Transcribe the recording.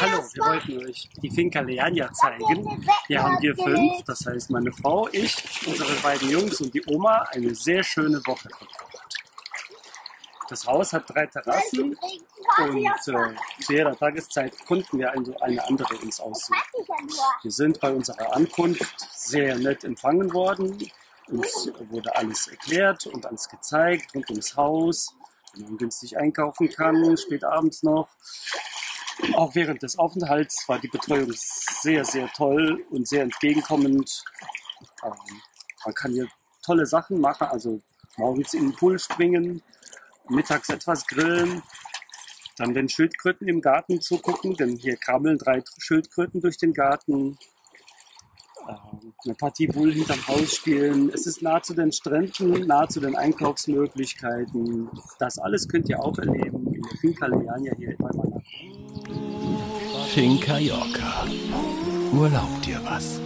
Hallo, wir wollten euch die Finca Leania zeigen. Hier haben wir fünf, das heißt meine Frau, ich, unsere beiden Jungs und die Oma eine sehr schöne Woche verbracht. Das Haus hat drei Terrassen und äh, zu jeder Tageszeit konnten wir eine, eine andere uns aussuchen. Wir sind bei unserer Ankunft sehr nett empfangen worden. Uns wurde alles erklärt und alles gezeigt rund ums Haus, wie man günstig einkaufen kann, spät abends noch. Auch während des Aufenthalts war die Betreuung sehr, sehr toll und sehr entgegenkommend. Ähm, man kann hier tolle Sachen machen, also morgens in den Pool springen, mittags etwas grillen, dann den Schildkröten im Garten zugucken, denn hier krabbeln drei Schildkröten durch den Garten. Ähm, eine Partie Bull hinterm Haus spielen. Es ist nah zu den Stränden, nah zu den Einkaufsmöglichkeiten. Das alles könnt ihr auch erleben in der Finca Leania hier in Weimar. Finca Yorca. Urlaub dir was.